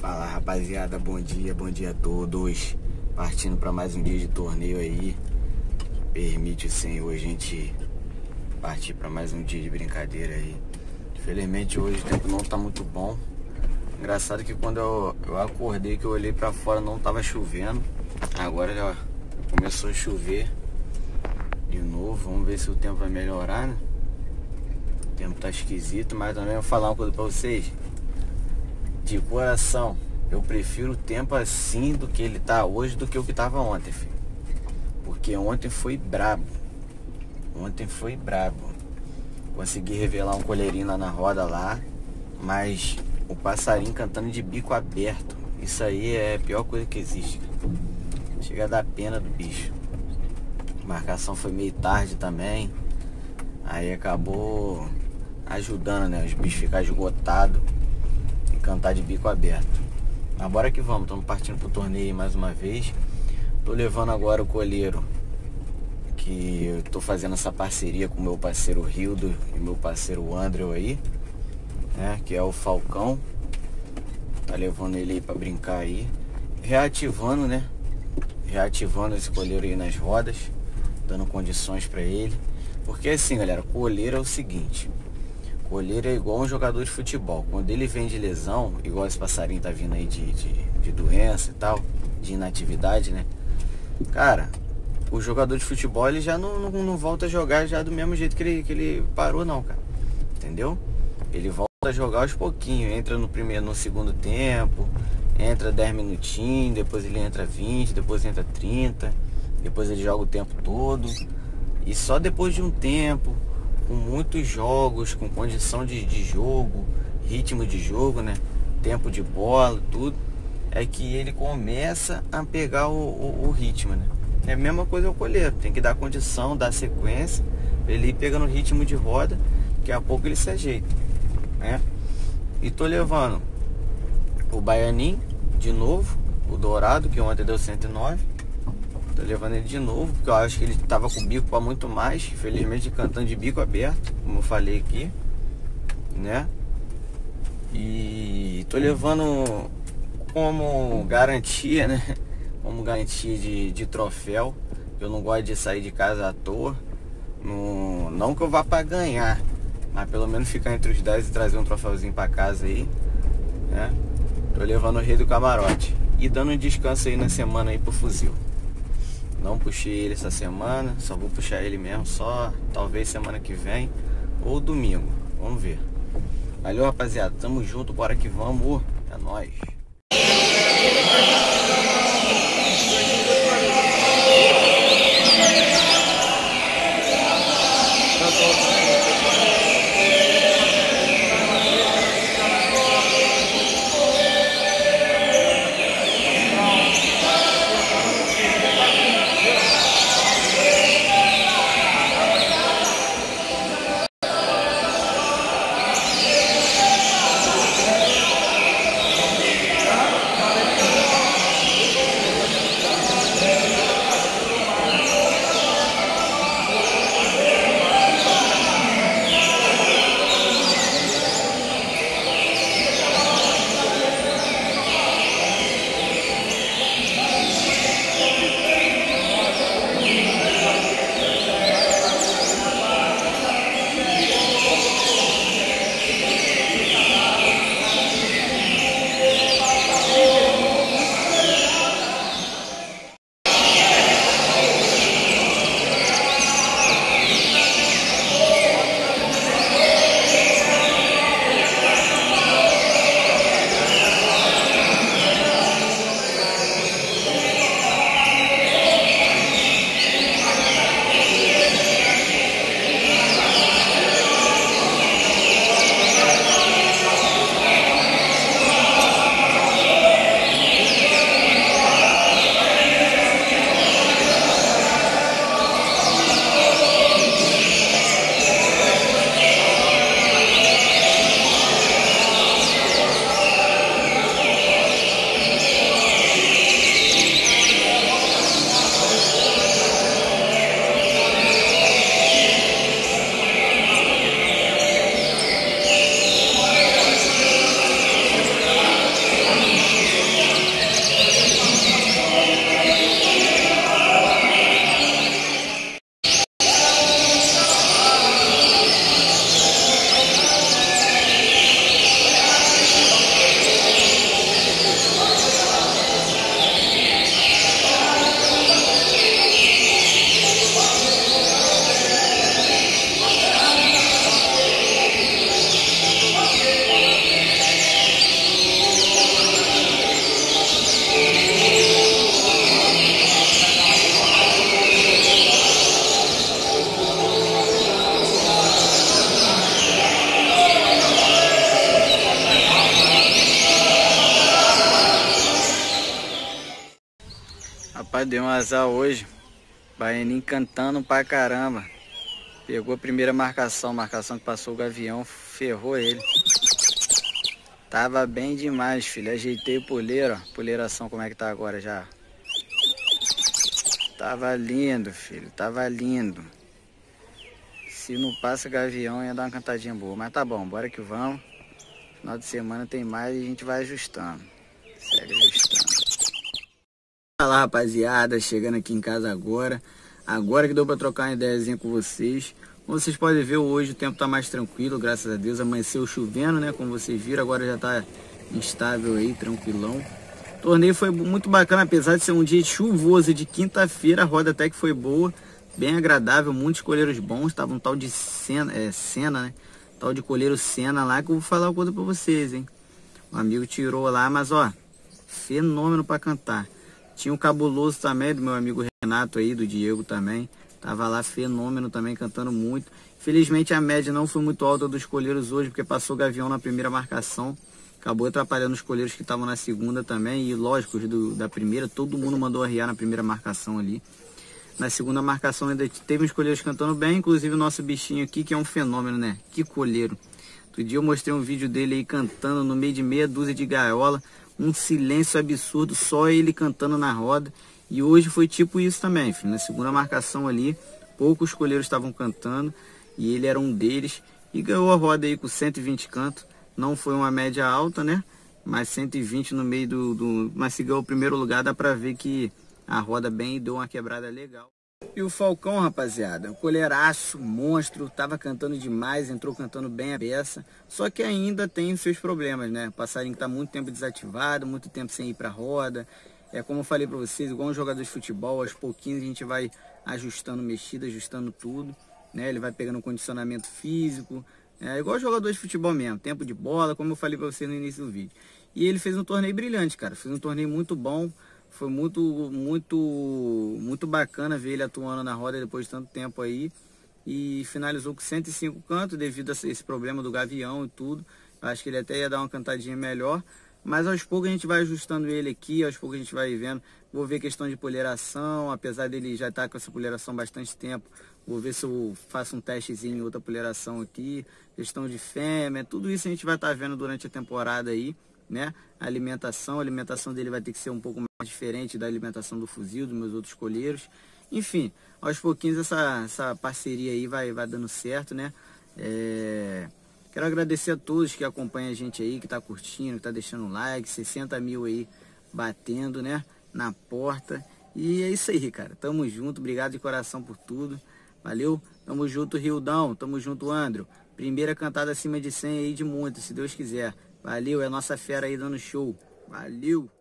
Fala rapaziada, bom dia, bom dia a todos. Partindo para mais um dia de torneio aí. Permite o Senhor a gente partir para mais um dia de brincadeira aí. Infelizmente hoje o tempo não tá muito bom. Engraçado que quando eu, eu acordei que eu olhei para fora não tava chovendo. Agora já começou a chover de novo. Vamos ver se o tempo vai melhorar, né? O tempo tá esquisito, mas também vou falar uma coisa para vocês de coração, eu prefiro o tempo assim do que ele tá hoje do que o que tava ontem, filho. Porque ontem foi brabo. Ontem foi brabo. Consegui revelar um colherinho lá na roda lá, mas o passarinho cantando de bico aberto. Isso aí é a pior coisa que existe. Chega a dar pena do bicho. A marcação foi meio tarde também. Aí acabou ajudando, né? Os bichos ficar esgotados cantar de bico aberto. Mas bora que vamos, estamos partindo pro torneio mais uma vez. Tô levando agora o colheiro, que eu tô fazendo essa parceria com meu parceiro Rildo e meu parceiro Andrew aí, né? Que é o Falcão. Tá levando ele aí pra brincar aí. Reativando, né? Reativando esse colheiro aí nas rodas, dando condições para ele. Porque assim, galera, colheiro é o seguinte, Olheiro é igual um jogador de futebol. Quando ele vem de lesão, igual esse passarinho tá vindo aí de, de, de doença e tal, de inatividade, né? Cara, o jogador de futebol ele já não, não, não, volta a jogar já do mesmo jeito que ele, que ele parou não, cara. Entendeu? Ele volta a jogar aos pouquinhos, entra no primeiro, no segundo tempo, entra 10 minutinhos, depois ele entra 20, depois entra 30, depois ele joga o tempo todo. E só depois de um tempo, com muitos jogos, com condição de, de jogo, ritmo de jogo, né? Tempo de bola, tudo, é que ele começa a pegar o, o, o ritmo, né? É a mesma coisa o colheiro, tem que dar condição, dar sequência, ele ir pegando ritmo de roda, que a pouco ele se ajeita, né? E tô levando o Baianinho de novo, o Dourado, que ontem deu 109, Tô levando ele de novo, porque eu acho que ele tava com o bico para muito mais. Infelizmente cantando de bico aberto, como eu falei aqui. Né? E tô levando como garantia, né? Como garantia de, de troféu. Eu não gosto de sair de casa à toa. No, não que eu vá para ganhar, mas pelo menos ficar entre os 10 e trazer um troféuzinho para casa aí. Né? Tô levando o rei do camarote. E dando um descanso aí na semana aí pro fuzil. Não puxei ele essa semana, só vou puxar ele mesmo só talvez semana que vem ou domingo. Vamos ver. Valeu, rapaziada. Tamo junto, bora que vamos. É nóis. Rapaz, deu um azar hoje. Baianinho cantando pra caramba. Pegou a primeira marcação, marcação que passou o gavião, ferrou ele. Tava bem demais, filho. Ajeitei o poleiro, ó. Poleiração como é que tá agora já. Tava lindo, filho. Tava lindo. Se não passa gavião, ia dar uma cantadinha boa. Mas tá bom, bora que vamos. Final de semana tem mais e a gente vai ajustando. Fala rapaziada, chegando aqui em casa agora. Agora que deu para trocar uma ideiazinha com vocês. Como vocês podem ver, hoje o tempo tá mais tranquilo, graças a Deus. Amanheceu chovendo, né? Como vocês viram, agora já tá instável aí, tranquilão. O torneio foi muito bacana, apesar de ser um dia chuvoso de quinta-feira, a roda até que foi boa, bem agradável, muitos colheiros bons, tava um tal de cena, é, né? Tal de colheiro cena lá que eu vou falar uma coisa pra vocês, hein? O amigo tirou lá, mas ó, fenômeno para cantar. Tinha um cabuloso também do meu amigo Renato aí, do Diego também. Tava lá fenômeno também, cantando muito. Felizmente a média não foi muito alta dos coleiros hoje, porque passou o Gavião na primeira marcação. Acabou atrapalhando os coleiros que estavam na segunda também. E lógico, do, da primeira, todo mundo mandou arriar na primeira marcação ali. Na segunda marcação ainda teve uns coleiros cantando bem, inclusive o nosso bichinho aqui, que é um fenômeno, né? Que colheiro. Outro dia eu mostrei um vídeo dele aí cantando no meio de meia dúzia de gaiola um silêncio absurdo, só ele cantando na roda. E hoje foi tipo isso também, filho. Na segunda marcação ali, poucos coleiros estavam cantando e ele era um deles. E ganhou a roda aí com 120 cantos. Não foi uma média alta, né? Mas 120 no meio do. do... Mas se ganhou o primeiro lugar, dá pra ver que a roda bem deu uma quebrada legal. E o Falcão, rapaziada, o colheraço, monstro, tava cantando demais, entrou cantando bem a peça, só que ainda tem seus problemas, né? O passarinho tá muito tempo desativado, muito tempo sem ir pra roda. É como eu falei para vocês, igual um jogador de futebol, aos pouquinhos a gente vai ajustando mexida, ajustando tudo, né? Ele vai pegando condicionamento físico, é igual jogador de futebol mesmo, tempo de bola, como eu falei para vocês no início do vídeo. E ele fez um torneio brilhante, cara, fez um torneio muito bom, foi muito, muito, muito bacana ver ele atuando na roda depois de tanto tempo aí. E finalizou com 105 cantos devido a esse problema do gavião e tudo. Acho que ele até ia dar uma cantadinha melhor. Mas aos poucos a gente vai ajustando ele aqui, aos poucos a gente vai vendo. Vou ver questão de poleração, apesar dele já estar tá com essa poleração bastante tempo. Vou ver se eu faço um testezinho em outra poleração aqui. Questão de fêmea, tudo isso a gente vai estar tá vendo durante a temporada aí né? A alimentação, a alimentação dele vai ter que ser um pouco mais diferente da alimentação do fuzil, dos meus outros colheiros. Enfim, aos pouquinhos essa, essa parceria aí vai, vai dando certo, né? É... Quero agradecer a todos que acompanham a gente aí, que tá curtindo, que tá deixando like, 60 mil aí batendo, né? Na porta. E é isso aí, cara. Tamo junto, obrigado de coração por tudo. Valeu? Tamo junto, Rildão. Tamo junto, Andro. Primeira cantada acima de 100 aí de muito, se Deus quiser. Valeu, é a nossa fera aí dando show. Valeu!